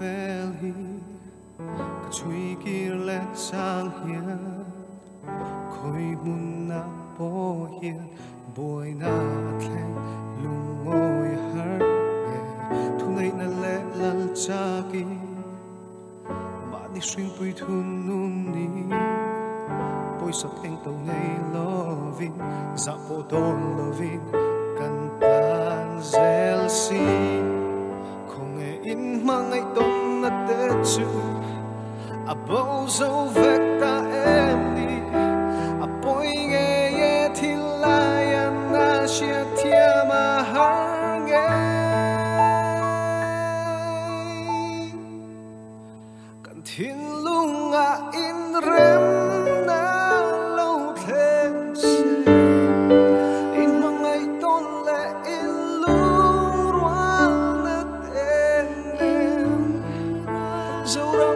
fel hi ka chui ki le chang hian khoi mun na po hian boy na thleng lung ngoi har nge thu nei na le lal cha ki ma ni swing pui thun nun ni poi sop eng tàu nei lovin za po don dạ lovin kan a bo vết ta em đi. À, a poi nghe ye thì la anh na chia thia mà hăng nghe. Cần thiên lung a in rem na lâu thêm in mong ngày tôn lệ, in lung ruang na em em. Dấu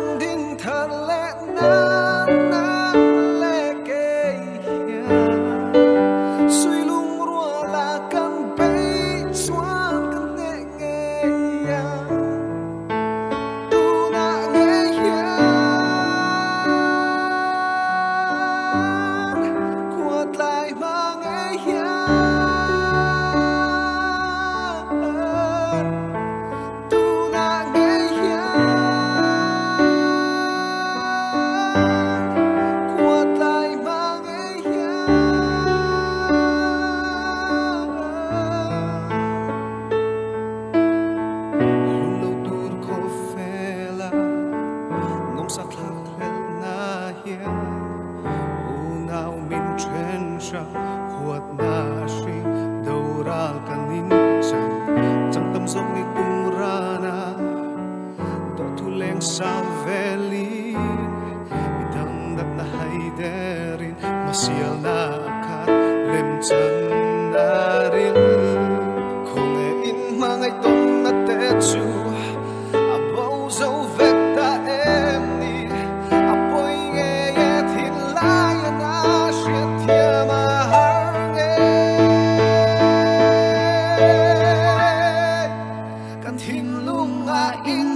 душа Хуат наши да Уралка нинчан Чантам зогни кумрана То тулен савели Идандат на хайдерин Масиал накат лемчан bunga ing